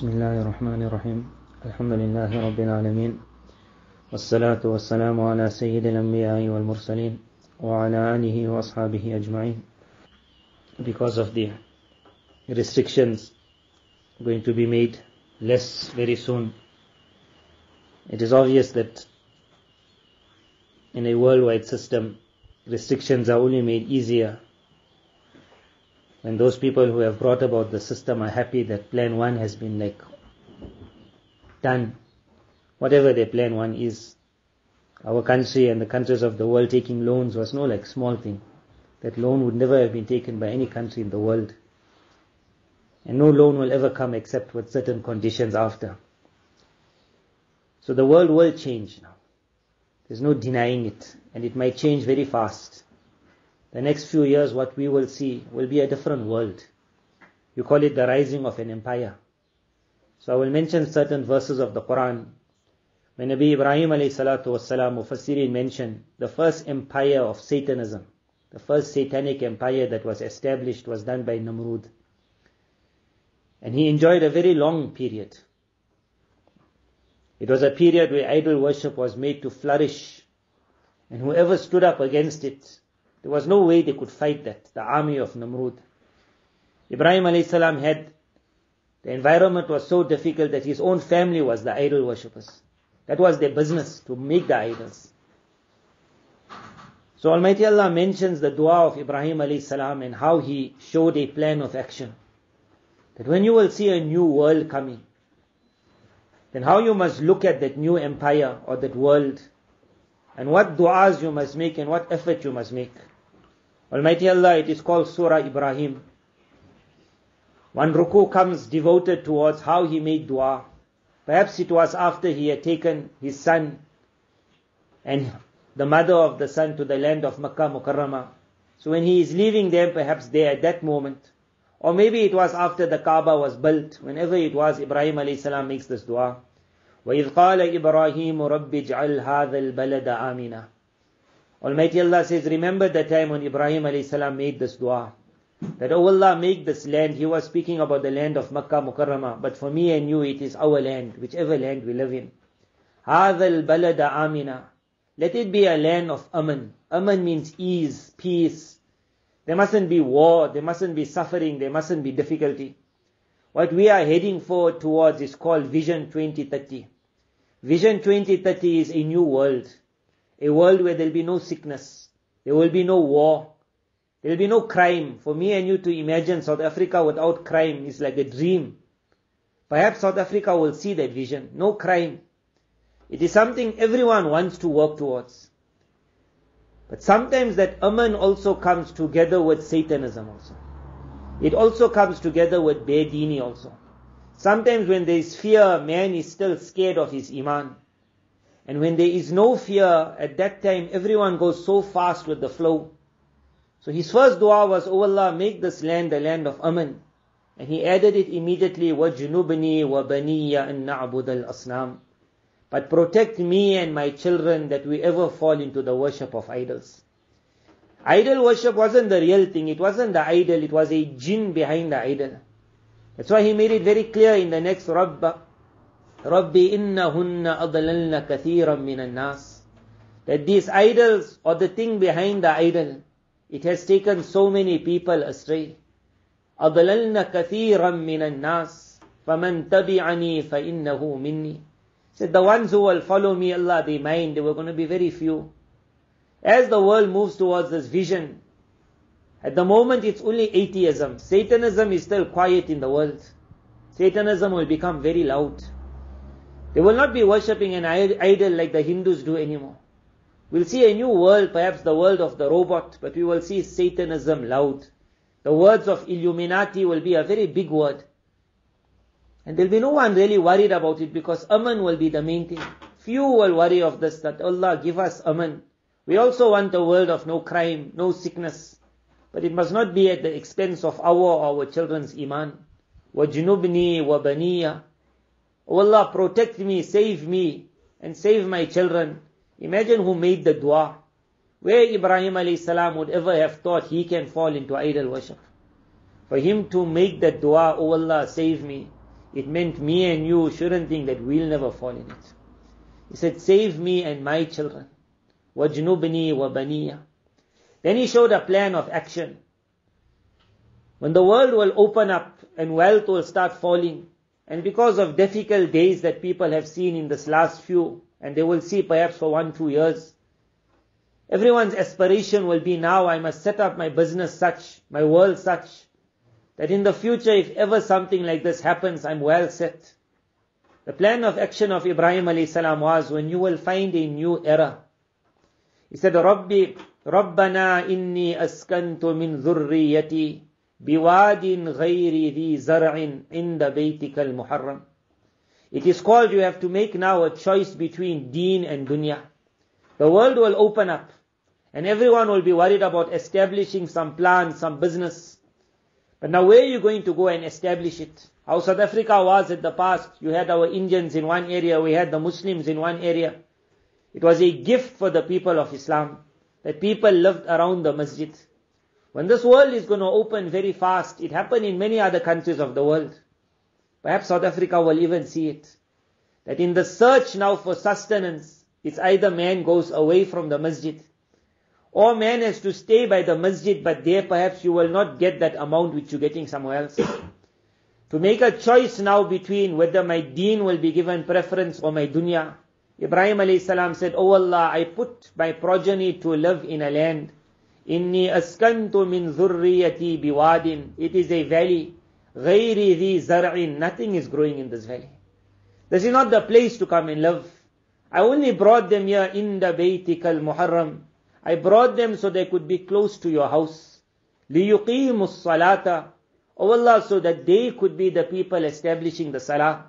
بسم الله الرحمن الرحيم الحمد لله رب العالمين والصلاة والسلام على سيد الأنبياء والمرسلين وعلى آله وأصحابه أجمعين Because of the restrictions going to be made less very soon, it is obvious that in a worldwide system, restrictions are only made easier when those people who have brought about the system are happy that plan one has been like done, whatever their plan one is. Our country and the countries of the world taking loans was no like small thing. That loan would never have been taken by any country in the world. And no loan will ever come except with certain conditions after. So the world will change now. There's no denying it. And it might change very fast. The next few years, what we will see will be a different world. You call it the rising of an empire. So I will mention certain verses of the Quran. When Nabi Ibrahim alayhi salatu wasalam, Mufassirin mentioned the first empire of Satanism, the first satanic empire that was established was done by Namrud. And he enjoyed a very long period. It was a period where idol worship was made to flourish. And whoever stood up against it, there was no way they could fight that, the army of Namrud. Ibrahim alayhi salam had, the environment was so difficult that his own family was the idol worshippers. That was their business, to make the idols. So Almighty Allah mentions the dua of Ibrahim alayhi salam and how he showed a plan of action. That when you will see a new world coming, then how you must look at that new empire or that world, and what du'as you must make and what effort you must make. Almighty Allah, it is called Surah Ibrahim. One ruku comes devoted towards how he made dua. Perhaps it was after he had taken his son and the mother of the son to the land of Makkah Mukarramah. So when he is leaving them, perhaps there at that moment, or maybe it was after the Kaaba was built, whenever it was, Ibrahim alayhi salam makes this dua. وَإِذْ قَالَ إِبْرَاهِيمُ رَبِّ اجْعَلْ هَذَا الْبَلَدَ آمِنًا Almighty Allah says, remember the time when Ibrahim alayhi salam made this dua. That, oh Allah, make this land. He was speaking about the land of Makkah Mukarramah. But for me and you, it is our land, whichever land we live in. هَذَا الْبَلَدَ آمِنًا Let it be a land of aman. Aman means ease, peace. There mustn't be war, there mustn't be suffering, there mustn't be difficulty. What we are heading forward towards is called Vision 2030. Vision 2030 is a new world. A world where there will be no sickness. There will be no war. There will be no crime. For me and you to imagine South Africa without crime is like a dream. Perhaps South Africa will see that vision. No crime. It is something everyone wants to work towards. But sometimes that aman also comes together with Satanism also. It also comes together with Bedini also. Sometimes when there is fear, man is still scared of his iman. And when there is no fear, at that time everyone goes so fast with the flow. So his first dua was, Oh Allah, make this land the land of Aman. And he added it immediately, وَجُنُبْنِي وَبَنِيَّ أَن نَعْبُدَ الْأَصْنَامِ But protect me and my children that we ever fall into the worship of idols. Idol worship wasn't the real thing. It wasn't the idol. It was a jinn behind the idol. That's why he made it very clear in the next Rabb. Rabbi innahunna adlalna kathiran minan nas. That these idols or the thing behind the idol, it has taken so many people astray. Adlalna kathiran minan nas. فَمَنْ تَبِعَنِي فَإِنَّهُ مِنِّي Said the ones who will follow me, Allah, they mind, they were going to be very few. As the world moves towards this vision, at the moment it's only atheism. Satanism is still quiet in the world. Satanism will become very loud. They will not be worshipping an idol like the Hindus do anymore. We'll see a new world, perhaps the world of the robot, but we will see Satanism loud. The words of Illuminati will be a very big word. And there'll be no one really worried about it because Aman will be the main thing. Few will worry of this, that Allah give us Aman. We also want a world of no crime, no sickness. But it must not be at the expense of our or our children's iman. وَجُنُبْنِي وَبَنِيَّ Oh Allah, protect me, save me, and save my children. Imagine who made the dua. Where Ibrahim alayhi salam would ever have thought he can fall into idol worship. For him to make that dua, Oh Allah, save me. it meant me and you shouldn't think that we'll never fall in it. He said, save me and my children. وَجْنُبْنِي وَبَنِيَّ Then he showed a plan of action. When the world will open up and wealth will start falling, and because of difficult days that people have seen in this last few, and they will see perhaps for one, two years, everyone's aspiration will be now I must set up my business such, my world such, that in the future if ever something like this happens, I'm well set. The plan of action of Ibrahim alayhi salam was when you will find a new era. He said, Rabbi, ربنا إني أسكنت من ذريتي بواد غير ذي زرع عند بيتك المحرم. It is called you have to make now a choice between deen and dunya. The world will open up and everyone will be worried about establishing some plan, some business. But now where are you going to go and establish it? How South Africa was in the past. You had our Indians in one area, we had the Muslims in one area. It was a gift for the people of Islam that people lived around the masjid. When this world is going to open very fast, it happened in many other countries of the world. Perhaps South Africa will even see it. That in the search now for sustenance, it's either man goes away from the masjid or man has to stay by the masjid, but there perhaps you will not get that amount which you're getting somewhere else. to make a choice now between whether my deen will be given preference or my dunya. Ibrahim alayhi salam said, Oh Allah, I put my progeny to live in a land. إني أسكنت من ذريتي بواد It is a valley. غير ذي زرع Nothing is growing in this valley. This is not the place to come and live I only brought them here in the Baytikal Muharram. I brought them so they could be close to your house. ليقيموا الصلاة Oh Allah so that they could be the people establishing the salah.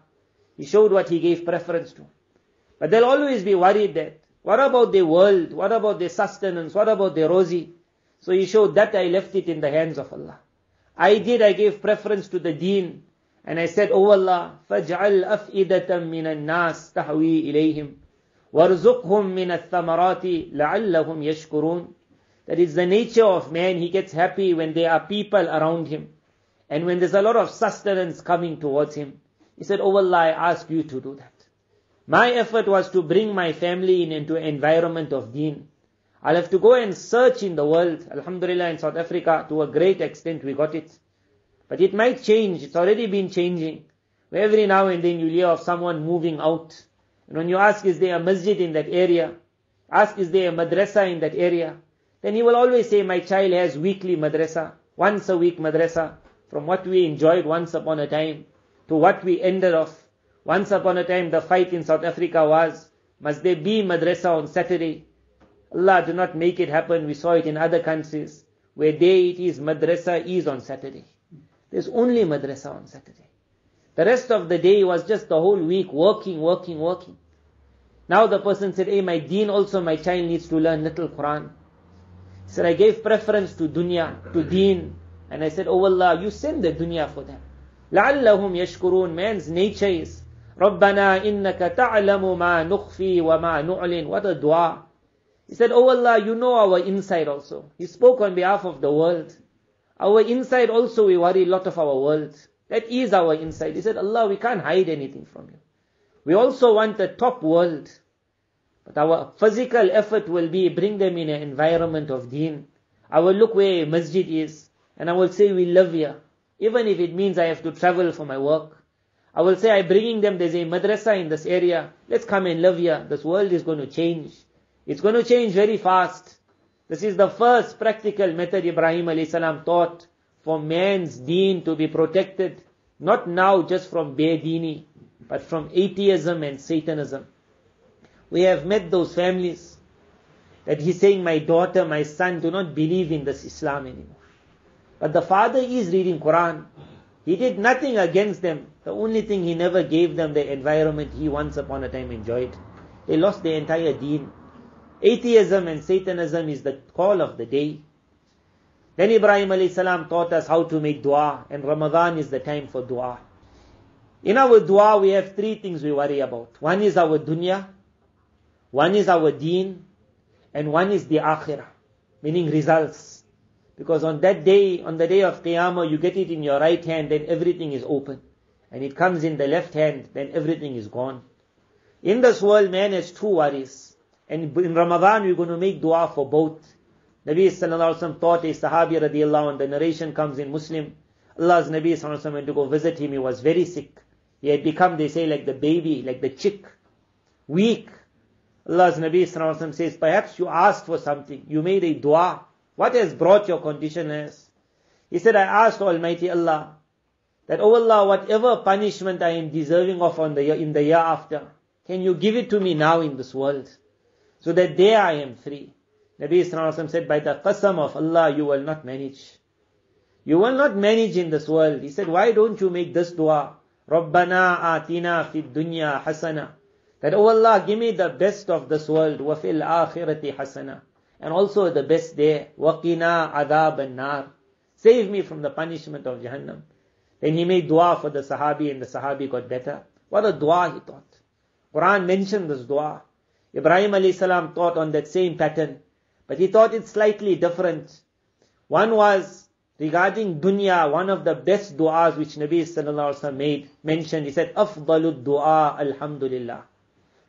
He showed what he gave preference to. But they'll always be worried that what about their world? What about their sustenance? What about their rozi? So He showed that I left it in the hands of Allah. I did, I gave preference to the deen. And I said, Oh Allah, فَاجْعَلْ أَفْئِدَةً مِّنَ النَّاسِ تَحْوِي إِلَيْهِمْ وَارْزُقْهُمْ مِنَ الثَّمَرَاتِ لَعَلَّهُمْ يَشْكُرُونَ That is the nature of man. He gets happy when there are people around him. And when there's a lot of sustenance coming towards him. He said, Oh Allah, I ask you to do that. My effort was to bring my family in into an environment of deen. I'll have to go and search in the world. Alhamdulillah, in South Africa, to a great extent we got it. But it might change. It's already been changing. Every now and then you hear of someone moving out. And when you ask, is there a masjid in that area? Ask, is there a madrasa in that area? Then he will always say, my child has weekly madrasa, once a week madrasa, from what we enjoyed once upon a time to what we ended off. Once upon a time, the fight in South Africa was, must there be madrasa on Saturday? Allah do not make it happen. We saw it in other countries where day it is madrasa is on Saturday. There's only madrasa on Saturday. The rest of the day was just the whole week working, working, working. Now the person said, hey, my deen also, my child needs to learn little Quran. He said, I gave preference to dunya, to deen. And I said, oh Allah, you send the dunya for them. لعلهم يشكرون man's nature is ربنا إنك تعلم ما نخفي وما نعلن what a dua he said oh Allah you know our inside also. He spoke on behalf of the world. Our inside also we worry a lot of our world. That is our inside. He said Allah we can't hide anything from you. We also want a top world. But our physical effort will be bring them in an environment of deen. I will look where a masjid is and I will say we live here. Even if it means I have to travel for my work. I will say I'm bringing them, there's a madrasa in this area, let's come and live here. This world is going to change. It's going to change very fast. This is the first practical method Ibrahim salam taught for man's deen to be protected, not now just from bedini, but from atheism and Satanism. We have met those families that he's saying, my daughter, my son do not believe in this Islam anymore. But the father is reading Quran. He did nothing against them. The only thing he never gave them the environment he once upon a time enjoyed. They lost their entire deen. Atheism and Satanism is the call of the day. Then Ibrahim alayhi salam taught us how to make dua, and Ramadan is the time for dua. In our dua, we have three things we worry about. One is our dunya, one is our deen, and one is the akhirah, meaning results. Because on that day, on the day of Qiyamah, you get it in your right hand, then everything is open. and it comes in the left hand, then everything is gone. In this world, man has two worries. And in Ramadan, we're going to make dua for both. Nabi sallallahu alaihi wasallam taught a Sahabi radiallahu anh, the narration comes in Muslim. Allah's Nabi sallallahu alaihi wasallam went to go visit him, he was very sick. He had become, they say, like the baby, like the chick. Weak. Allah's Nabi sallallahu alaihi wasallam says, perhaps you asked for something. You made a dua. What has brought your condition as? He said, I asked Almighty Allah that, oh Allah, whatever punishment I am deserving of on the in the year after, can you give it to me now in this world? So that day I am free. Nabi Islam said, by the qasam of Allah, you will not manage. You will not manage in this world. He said, why don't you make this dua? Rabbana atina fid dunya hasana. That, oh Allah, give me the best of this world. Wa fil akhirati hasana. And also the best day. Waqina adab an-nar. Save me from the punishment of Jahannam. Then he made dua for the Sahabi and the Sahabi got better. What a dua he taught. Quran mentioned this dua. Ibrahim alayhi salam taught on that same pattern, but he taught it slightly different. One was regarding dunya, one of the best du'as which Nabi sallallahu alaihi wasallam made, mentioned, he said, "Afdalu du'a, alhamdulillah."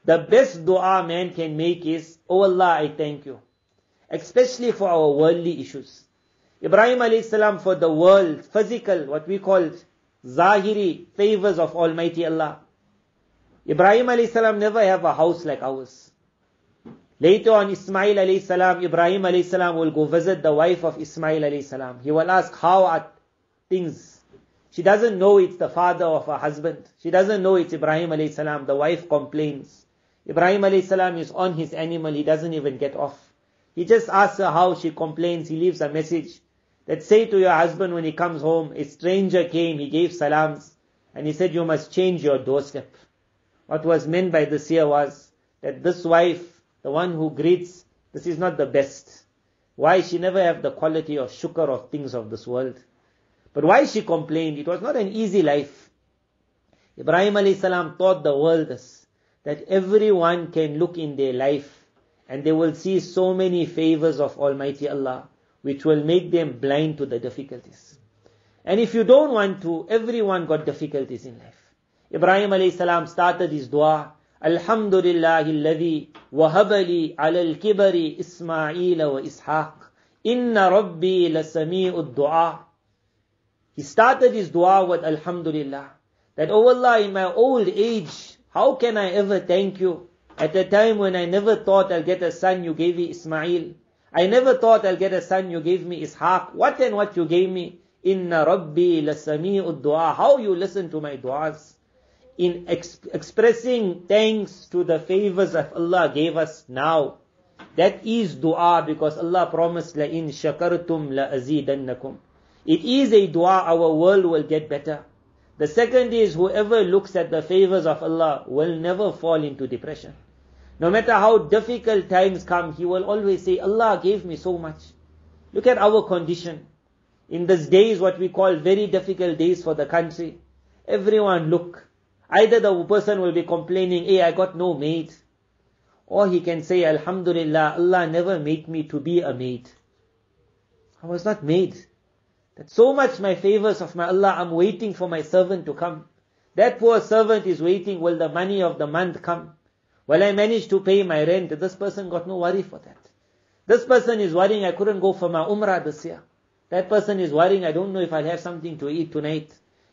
The best du'a man can make is, "Oh Allah, I thank you," especially for our worldly issues. Ibrahim alayhi salam for the world, physical, what we call zahiri favors of Almighty Allah. Ibrahim alayhi salam never have a house like ours. Later on, Ismail alayhi salam, Ibrahim alayhi salam will go visit the wife of Ismail alayhi salam. He will ask, how are things? She doesn't know it's the father of her husband. She doesn't know it's Ibrahim alayhi salam. The wife complains. Ibrahim alayhi salam is on his animal. He doesn't even get off. He just asks her how she complains. He leaves a message that say to your husband when he comes home, a stranger came, he gave salams, and he said, you must change your doorstep. What was meant by this here was that this wife, the one who greets, this is not the best. Why she never have the quality of shukr of things of this world. But why she complained, it was not an easy life. Ibrahim alayhi salam taught the world this, that everyone can look in their life and they will see so many favors of Almighty Allah which will make them blind to the difficulties. And if you don't want to, everyone got difficulties in life. Ibrahim alayhi salam started his dua, Alhamdulillah alladhi wahabali ala al-kibari Ismail wa Ishaq. Inna rabbi lasami'ud dua. He started his dua with Alhamdulillah. That, oh Allah, in my old age, how can I ever thank you? At a time when I never thought I'll get a son, you gave me Ismail. I never thought I'll get a son, you gave me Ishaq. What and what you gave me? Inna Rabbi lasami'ud dua. How you listen to my du'as. In ex- expressing thanks to the favors that Allah gave us now. That is dua because Allah promised la in shakartum la azidannakum. It is a dua, our world will get better. The second is whoever looks at the favors of Allah will never fall into depression. No matter how difficult times come, he will always say, Allah gave me so much. Look at our condition. In these days, what we call very difficult days for the country, everyone look. Either the person will be complaining, hey, I got no maid. Or he can say, Alhamdulillah, Allah never made me to be a maid. I was not made. That so much my favors of my Allah, I'm waiting for my servant to come. That poor servant is waiting, will the money of the month come? Well, I managed to pay my rent. This person got no worry for that. This person is worrying, I couldn't go for my umrah this year. That person is worrying, I don't know if I'll have something to eat tonight.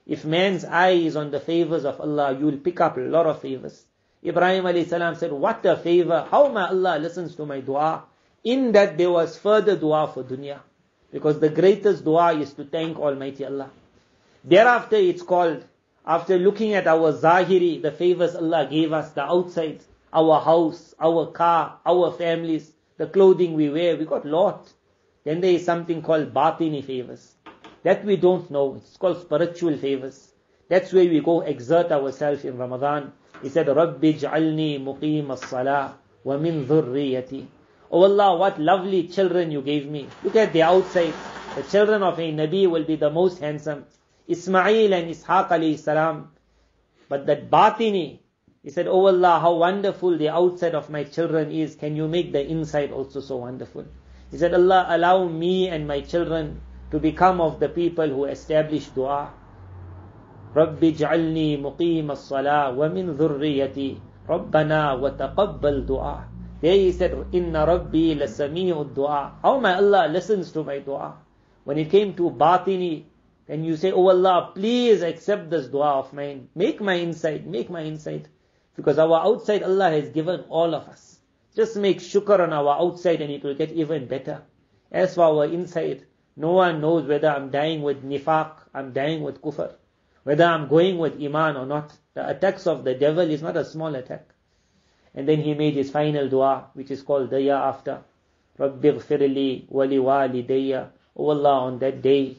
If man's eye is on the favors of Allah, you will pick up a lot of favors. Ibrahim alayhi said, what a favor. How my Allah listens to my dua. In that there was further dua for dunya. Because the greatest dua is to thank Almighty Allah. Thereafter it's called, after looking at our zahiri, the favors Allah gave us, the outside, our house, our car, our families, the clothing we wear, we got lot. Then there is something called batini favors. That we don't know. It's called spiritual favors. That's where we go exert ourselves in Ramadan. He said, رَبِّ اجْعَلْنِي مُقِيمَ الصَّلَاةِ وَمِن ذُرِّيَّتِي Oh Allah, what lovely children you gave me. Look at the outside. The children of a Nabi will be the most handsome. Ismail and Ishaq alayhi salam. But that batini, he said, Oh Allah, how wonderful the outside of my children is. Can you make the inside also so wonderful? He said, Allah, allow me and my children to become of the people who establish dua. رب اجعلني مقيم الصلاة ومن ذريتي ربنا وتقبل دعاء There he said, Inna Rabbi lasami'u dua. How my Allah listens to my dua. When it came to batini, then you say, Oh Allah, please accept this dua of mine. Make my inside, make my inside. Because our outside Allah has given all of us. Just make shukr on our outside and it will get even better. As for our inside, no one knows whether I'm dying with nifaq, I'm dying with kufr. Whether I'm going with iman or not. The attacks of the devil is not a small attack. And then he made his final dua, which is called daya after. Rabbi ghfirli wali walidayya. Oh Allah, on that day,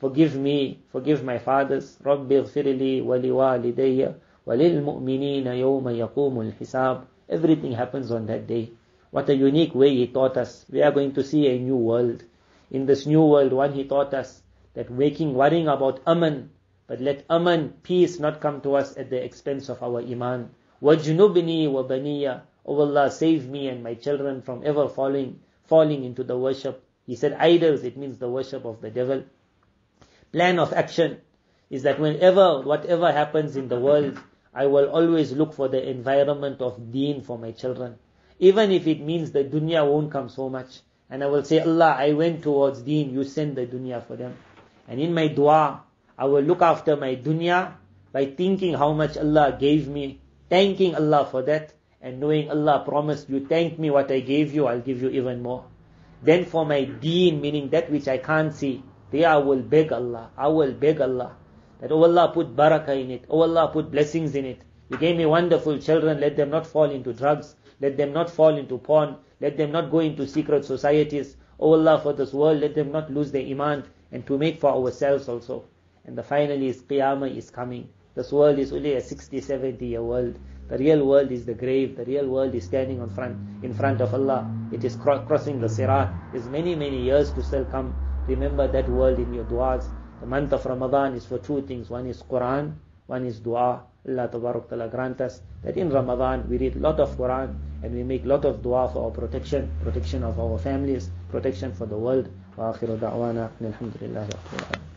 forgive me, forgive my fathers. Rabbi ghfirli wali walidayya. Walil mu'minina yawma yaqumul hisab. Everything happens on that day. What a unique way he taught us. We are going to see a new world In this new world, one he taught us that waking, worrying about aman, but let aman, peace not come to us at the expense of our iman. وَجْنُبْنِي وَبَنِيَّ O Allah, save me and my children from ever falling, falling into the worship. He said idols, it means the worship of the devil. Plan of action is that whenever, whatever happens in the world, I will always look for the environment of deen for my children. Even if it means the dunya won't come so much. And I will say, Allah, I went towards deen, you send the dunya for them. And in my dua, I will look after my dunya by thinking how much Allah gave me thanking Allah for that and knowing Allah promised you thank me what I gave you, I'll give you even more. Then for my deen, meaning that which I can't see, there I will beg Allah. I will beg Allah that, oh Allah, put barakah in it. Oh Allah, put blessings in it. You gave me wonderful children, let them not fall into drugs. Let them not fall into porn. Let them not go into secret societies. Oh Allah, for this world, let them not lose their iman and to make for ourselves also. And the finally is Qiyamah is coming. This world is only a 60, 70 year world. The real world is the grave. The real world is standing on front, in front of Allah. It is cro- crossing the Sirat. There's many, many years to still come. Remember that world in your du'as. The month of Ramadan is for two things. One is Quran, one is dua. Allah Ta'ala grant us that in Ramadan we read lot of Quran and we make lot of dua for our protection, protection of our families, protection for the world. وآخر دعوانا الحمد لله رب العالمين